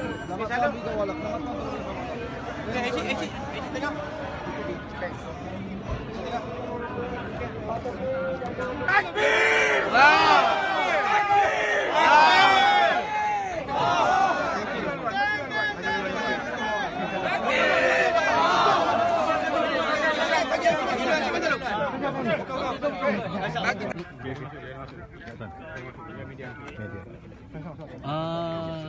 Isalo. Eh, Echi, Echi, Echi, tengok. Takbir! Wow! Uh,